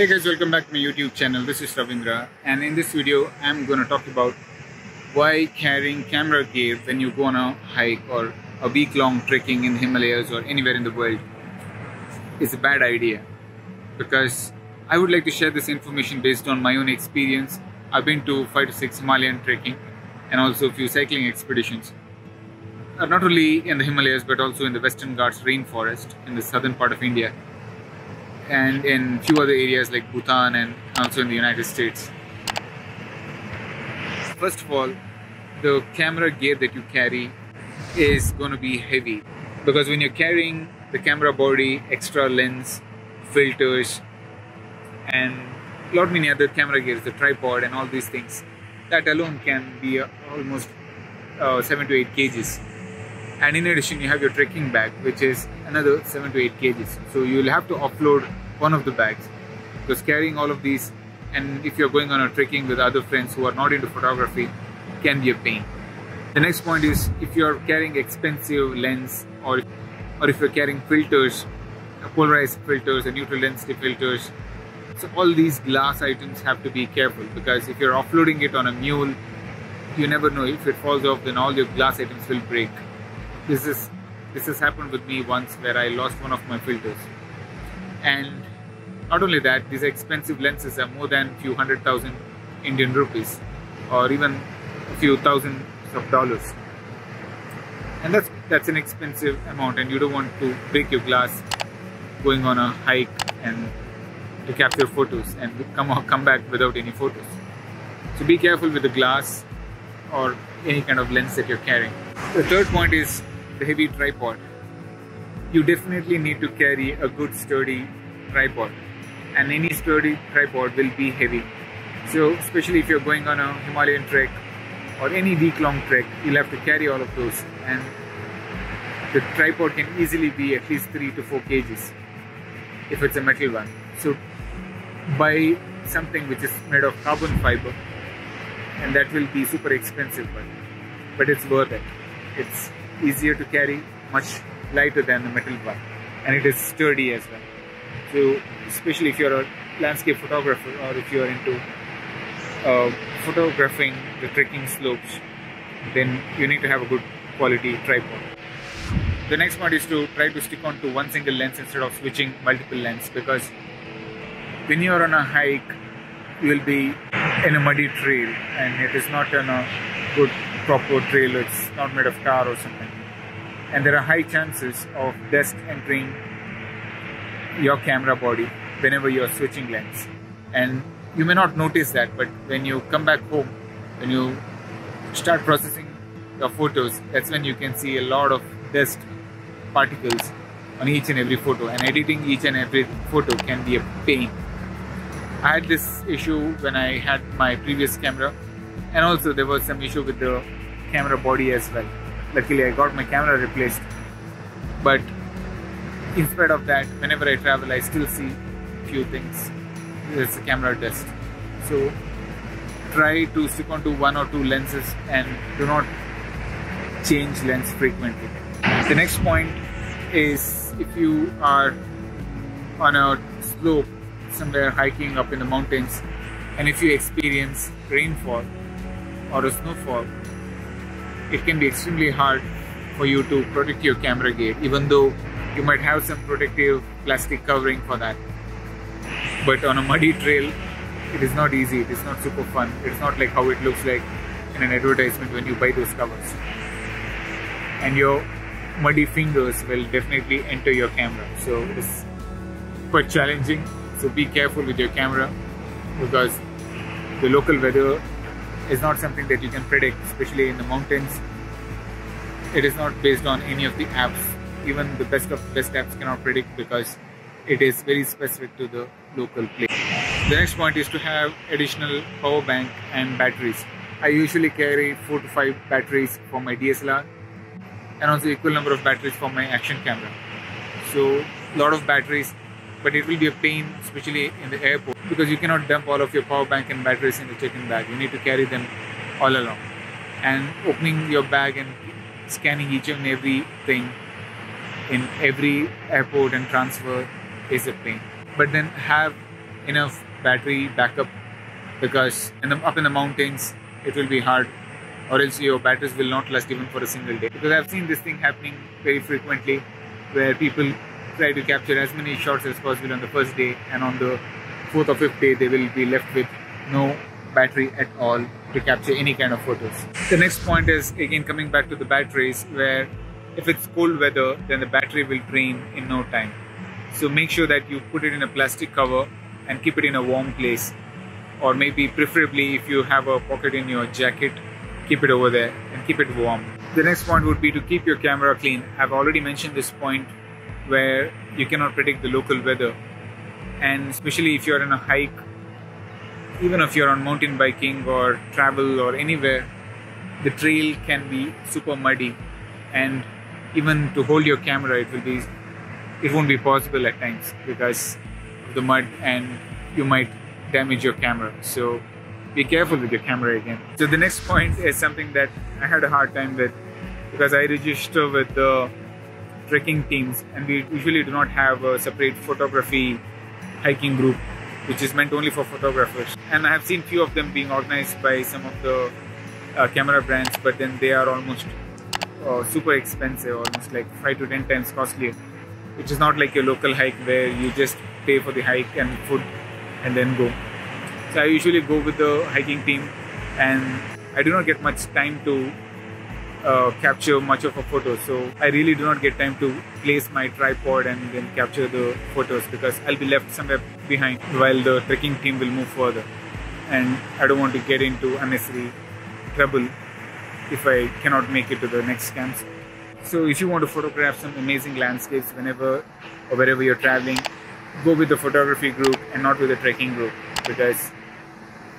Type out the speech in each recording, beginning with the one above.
Hey guys, welcome back to my YouTube channel. This is Ravindra and in this video I'm going to talk about why carrying camera gear when you go on a hike or a week long trekking in the Himalayas or anywhere in the world is a bad idea because I would like to share this information based on my own experience. I've been to 5 to 6 Himalayan trekking and also a few cycling expeditions. Uh, not only in the Himalayas but also in the Western Ghats rainforest in the southern part of India and in few other areas like Bhutan and also in the United States. First of all, the camera gear that you carry is going to be heavy because when you're carrying the camera body, extra lens, filters, and a lot many other camera gears, the tripod and all these things, that alone can be almost uh, 7 to 8 kgs. And in addition, you have your trekking bag, which is another 7 to 8 kgs. So you'll have to offload one of the bags because carrying all of these and if you're going on a trekking with other friends who are not into photography can be a pain. The next point is if you're carrying expensive lens or or if you're carrying filters, polarized filters and neutral density filters. So all these glass items have to be careful because if you're offloading it on a mule, you never know if it falls off then all your glass items will break. This is this has happened with me once where I lost one of my filters. And not only that, these expensive lenses are more than few hundred thousand Indian rupees or even a few thousands of dollars. And that's that's an expensive amount and you don't want to break your glass going on a hike and to capture photos and come come back without any photos. So be careful with the glass or any kind of lens that you're carrying. The third point is the heavy tripod. You definitely need to carry a good sturdy tripod and any sturdy tripod will be heavy. So especially if you're going on a Himalayan trek or any week long trek, you'll have to carry all of those and the tripod can easily be at least 3 to 4 kgs if it's a metal one. So buy something which is made of carbon fiber and that will be super expensive but, but it's worth it. It's easier to carry, much lighter than the metal one and it is sturdy as well. So especially if you're a landscape photographer or if you're into uh, photographing the trekking slopes, then you need to have a good quality tripod. The next point is to try to stick on to one single lens instead of switching multiple lens because when you're on a hike, you will be in a muddy trail and it is not on a good proper trail, it's not made of tar or something. And there are high chances of dust entering your camera body whenever you're switching lens. And you may not notice that, but when you come back home, when you start processing your photos, that's when you can see a lot of dust particles on each and every photo. And editing each and every photo can be a pain. I had this issue when I had my previous camera, and also there was some issue with the camera body as well. Luckily, I got my camera replaced, but in spite of that, whenever I travel, I still see few things. There's a camera dust. So try to stick onto one or two lenses and do not change lens frequently. The next point is if you are on a slope somewhere hiking up in the mountains and if you experience rainfall or a snowfall, it can be extremely hard for you to protect your camera gear even though you might have some protective plastic covering for that. But on a muddy trail it is not easy it is not super fun it's not like how it looks like in an advertisement when you buy those covers. And your muddy fingers will definitely enter your camera so it's quite challenging. So be careful with your camera because the local weather is not something that you can predict especially in the mountains it is not based on any of the apps even the best of best apps cannot predict because it is very specific to the local place. The next point is to have additional power bank and batteries. I usually carry 4 to 5 batteries for my DSLR and also equal number of batteries for my action camera. So a lot of batteries but it will be a pain especially in the airport because you cannot dump all of your power bank and batteries in the check-in bag. You need to carry them all along. And opening your bag and scanning each and every thing in every airport and transfer is a pain. But then have enough battery backup because in the, up in the mountains it will be hard or else your batteries will not last even for a single day because I've seen this thing happening very frequently where people try to capture as many shots as possible on the first day and on the fourth or fifth day they will be left with no battery at all to capture any kind of photos. The next point is again coming back to the batteries where if it's cold weather then the battery will drain in no time. So make sure that you put it in a plastic cover and keep it in a warm place or maybe preferably if you have a pocket in your jacket keep it over there and keep it warm. The next point would be to keep your camera clean. I've already mentioned this point where you cannot predict the local weather and especially if you're in a hike even if you're on mountain biking or travel or anywhere the trail can be super muddy. And even to hold your camera it will be it won't be possible at times because of the mud and you might damage your camera. So be careful with your camera again. So the next point is something that i had a hard time with because i register with the trekking teams and we usually do not have a separate photography hiking group which is meant only for photographers. And I have seen few of them being organized by some of the uh, camera brands, but then they are almost uh, super expensive, almost like five to ten times costlier. Which is not like your local hike where you just pay for the hike and food and then go. So I usually go with the hiking team, and I do not get much time to uh, capture much of a photo. So I really do not get time to place my tripod and then capture the photos because I'll be left somewhere behind while the trekking team will move further. And I don't want to get into unnecessary trouble if I cannot make it to the next camp. So if you want to photograph some amazing landscapes whenever or wherever you're traveling, go with the photography group and not with the trekking group because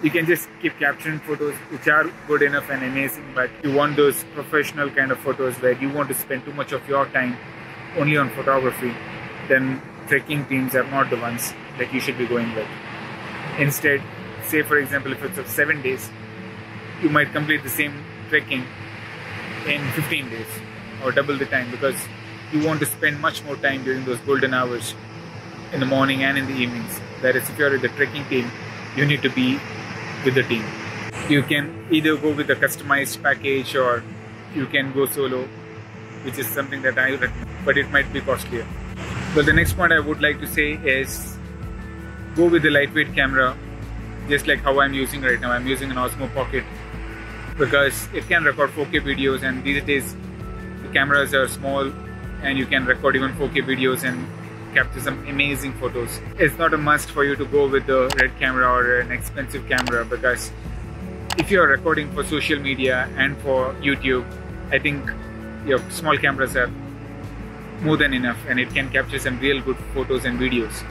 you can just keep capturing photos which are good enough and amazing but you want those professional kind of photos where you want to spend too much of your time only on photography then trekking teams are not the ones that you should be going with. Instead say for example if it's of seven days you might complete the same trekking in 15 days or double the time because you want to spend much more time during those golden hours in the morning and in the evenings. Whereas if you're with the trekking team you need to be with the team. You can either go with a customized package or you can go solo, which is something that I recommend, but it might be costlier. Well, the next point I would like to say is go with the lightweight camera, just like how I'm using right now. I'm using an Osmo Pocket because it can record 4K videos, and these days the cameras are small and you can record even 4K videos and capture some amazing photos. It's not a must for you to go with the red camera or an expensive camera because if you're recording for social media and for YouTube, I think your small cameras are more than enough and it can capture some real good photos and videos.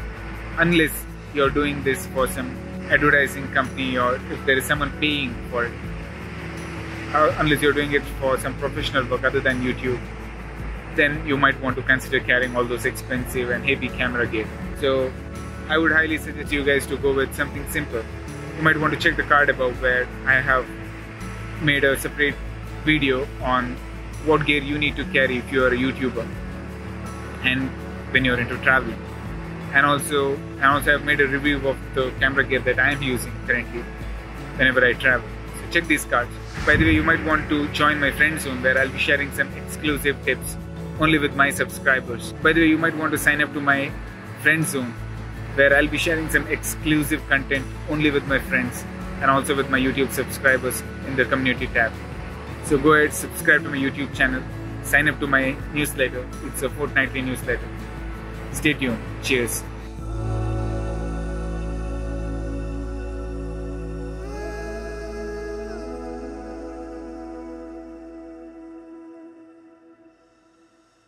Unless you're doing this for some advertising company or if there is someone paying for it. Or unless you're doing it for some professional work other than YouTube then you might want to consider carrying all those expensive and heavy camera gear. So I would highly suggest you guys to go with something simple. You might want to check the card above where I have made a separate video on what gear you need to carry if you are a YouTuber and when you're into traveling. And also, I also have made a review of the camera gear that I am using currently whenever I travel. So check these cards. By the way, you might want to join my friend zone where I'll be sharing some exclusive tips only with my subscribers. By the way, you might want to sign up to my friend zone where I'll be sharing some exclusive content only with my friends and also with my YouTube subscribers in the community tab. So go ahead, subscribe to my YouTube channel, sign up to my newsletter. It's a fortnightly newsletter. Stay tuned. Cheers.